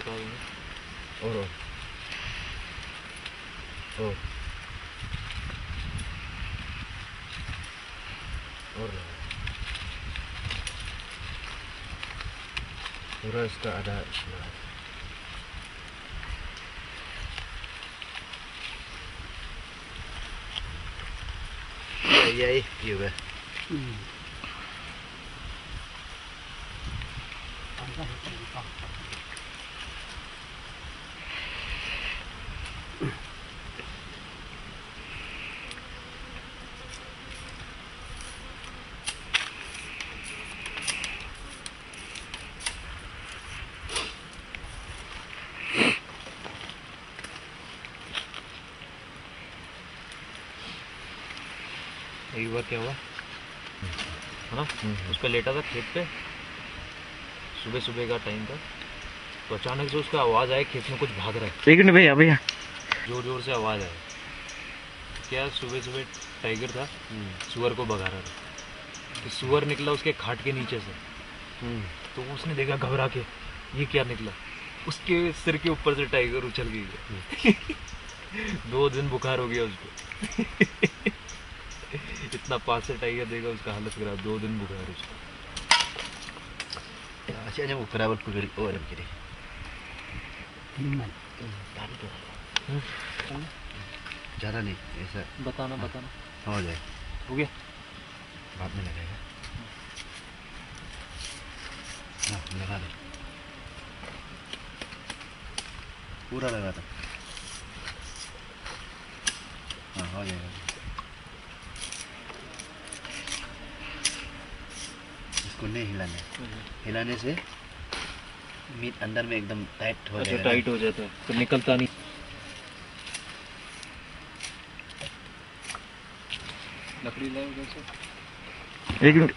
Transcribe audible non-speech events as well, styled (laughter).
Orang, ini. Oro oh. Oro oro oh. oh, sudah ada nah. Iya, iya, iya, Yay, एक बार क्या हुआ? है ना? उस पर लेटा था खेत पे सुबह सुबह का टाइम था। तो अचानक से उसका आवाज़ आया खेत में कुछ भाग रहा है। एक मिनट भैया भैया। ज़ोर ज़ोर से आवाज़ आई क्या सुबह सुबह टाइगर था सुअर को भगा रहा था। तो सुअर निकला उसके खाट के नीचे से। तो उसने देखा घबरा के ये क्या निकला? उसके सिर के ऊपर से टाइगर उछल गई (laughs) दो दिन बुखार हो गया उसको। (laughs) इतना पास से टाइगर देगा उसका हालत खराब दो दिन बुखार उसको। Asyik hanya ukuran berpegeri. Oh, ada begini. ज़्यादा नहीं ऐसा। बताना हाँ, बताना। हो जाए। हो गया। बाद में लगेगा हाँ लगा दो। पूरा लगा था हाँ हो जाएगा। इसको नहीं हिलाना हिलाने से मीट अंदर में एकदम टाइट हो जाता जाएगा। टाइट हो जाता है तो निकलता नहीं। लकड़ी लाए उधर से। एक मिनट।